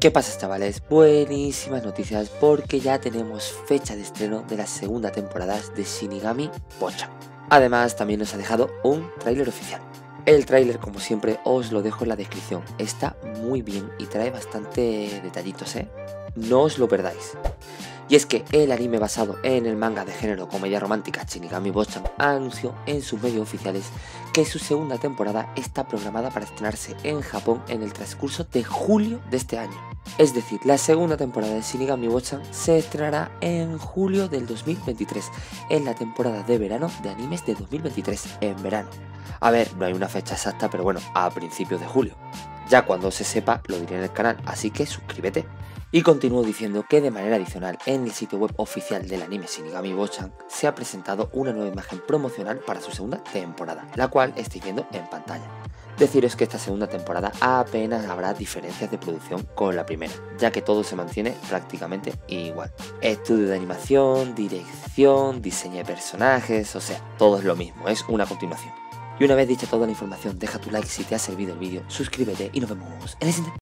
¿Qué pasa chavales? Buenísimas noticias porque ya tenemos fecha de estreno de la segunda temporada de Shinigami Bocha. Además también nos ha dejado un tráiler oficial. El tráiler como siempre os lo dejo en la descripción, está muy bien y trae bastante detallitos, ¿eh? No os lo perdáis. Y es que el anime basado en el manga de género comedia romántica Shinigami Bochan anunció en sus medios oficiales que su segunda temporada está programada para estrenarse en Japón en el transcurso de julio de este año. Es decir, la segunda temporada de Shinigami Bochan se estrenará en julio del 2023, en la temporada de verano de animes de 2023, en verano. A ver, no hay una fecha exacta, pero bueno, a principios de julio. Ya cuando se sepa lo diré en el canal, así que suscríbete. Y continúo diciendo que de manera adicional en el sitio web oficial del anime Shinigami Bochan se ha presentado una nueva imagen promocional para su segunda temporada, la cual estáis viendo en pantalla. Deciros que esta segunda temporada apenas habrá diferencias de producción con la primera, ya que todo se mantiene prácticamente igual. Estudio de animación, dirección, diseño de personajes, o sea, todo es lo mismo, es una continuación. Y una vez dicha toda la información, deja tu like si te ha servido el vídeo, suscríbete y nos vemos en el siguiente.